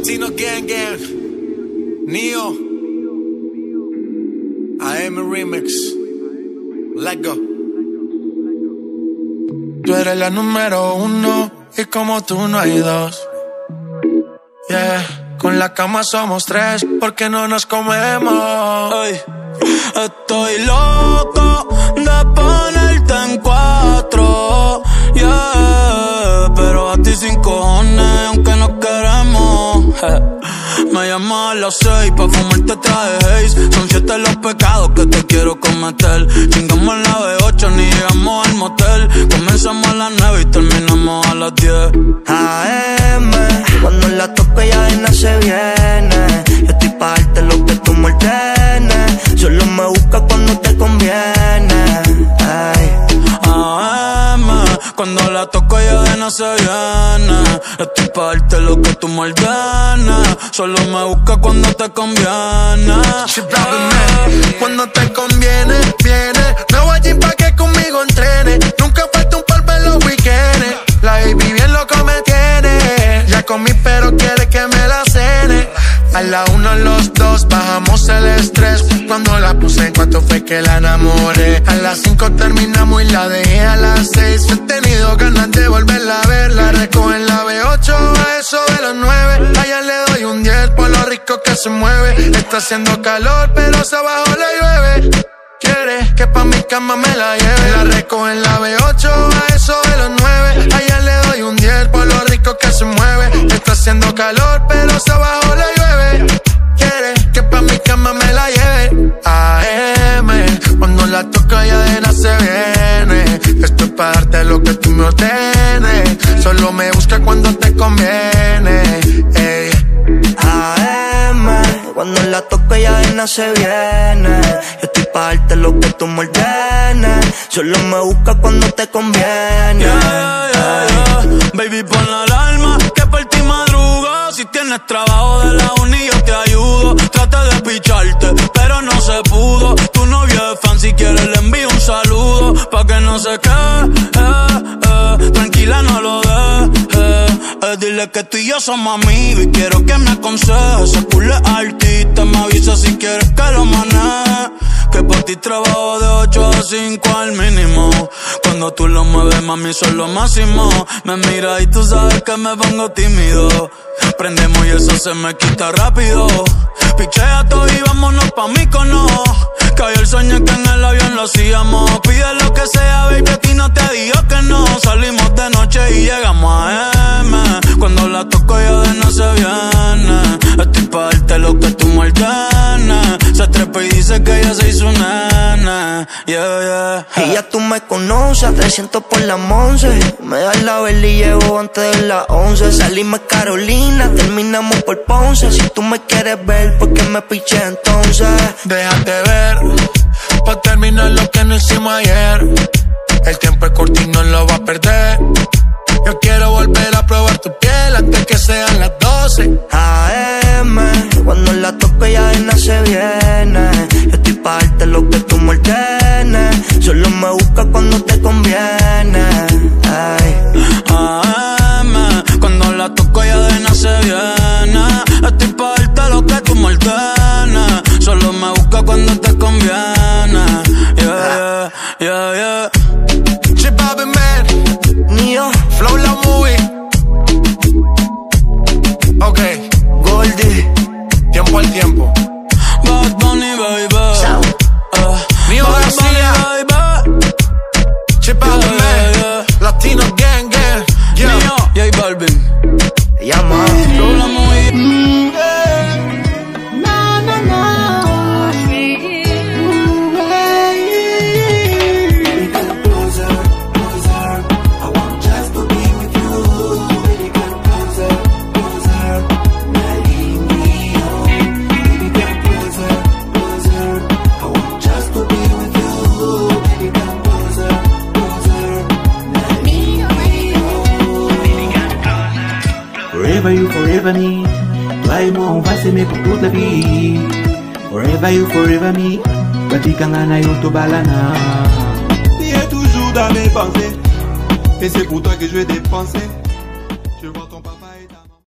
Latino Gang Gang, Neo, AM Remix, Let Go. Tú eres la número uno y como tú no hay dos. Yeah, con la cama somos tres porque no nos comemos. Ay, estoy loco de ponerte a las seis pa' fumarte traje haze. Son siete los pecados que te quiero cometer. Chingamos la B8, ni llegamos al motel. Comenzamos a las nueve y terminamos a las diez. AM, cuando la toco ya de se la toco ya de no se viene Estoy pa' darte lo que tú me Solo me busca cuando te conviene. Cuando te conviene, viene. Me voy allí pa' que conmigo entrene. Nunca falta un par en los weekends. La baby bien loco me tiene. Ya comí, pero quiere Los dos, bajamos el estrés. Cuando la puse en cuanto fue que la enamoré. A las cinco terminamos y la dejé a las seis. He tenido ganas de volverla a ver. La recojo en la B8 a eso de los nueve. Allá le doy un 10 por lo rico que se mueve. Está haciendo calor, pero se abajo le llueve. Quiere que pa' mi cama me la lleve. La recojo en la B8 que tú me ordenes. Solo me busca cuando te conviene. Ey. AM, cuando la toca ya de nada se viene. Yo estoy para darte lo que tú me ordenes. Solo me busca cuando te conviene. Baby, pon la alarma que por ti madrugo. Si tienes trabajo de la uni, yo te ayudo. Dile que tú y yo somos amigos y quiero que me aconsejes. Se culo artista, me avisa si quieres que lo maneje. Que por ti trabajo de 8 a 5 al mínimo. Cuando tú lo mueves, mami, son lo máximo. Me mira y tú sabes que me pongo tímido. Prendemos y eso se me quita rápido. Pichea todo y vámonos pa' mí cono. Cayó el sueño que en el avión lo hacíamos. Pide lo que sea, baby, a ti no te digo que no. Salimos ella se hizo nana. Yeah, yeah. Y ya tú me conoces, a 300 por la 11. Me das la vela y llevo antes de las 11. Salimos Carolina, terminamos por Ponce. Si tú me quieres ver, ¿por qué me piché entonces? Déjate ver, pa' terminar lo que no hicimos ayer. El tiempo es corto y no lo va a perder. Yo quiero volver a probar tu piel antes que sean las 12. AM, cuando la toco ya de nada yeah, yeah, yeah. Chip Man. Neo. Flow la movie. Ok. Goldie. Tiempo al tiempo. Bad Bunny, baby. Forever you, forever me. Toi et moi, on va s'aimer pour toute la vie. Forever you, forever me. Batikangana yoto balana. Tu es toujours dans mes pensées. Et c'est pour toi que je vais dépenser. Je vois ton ta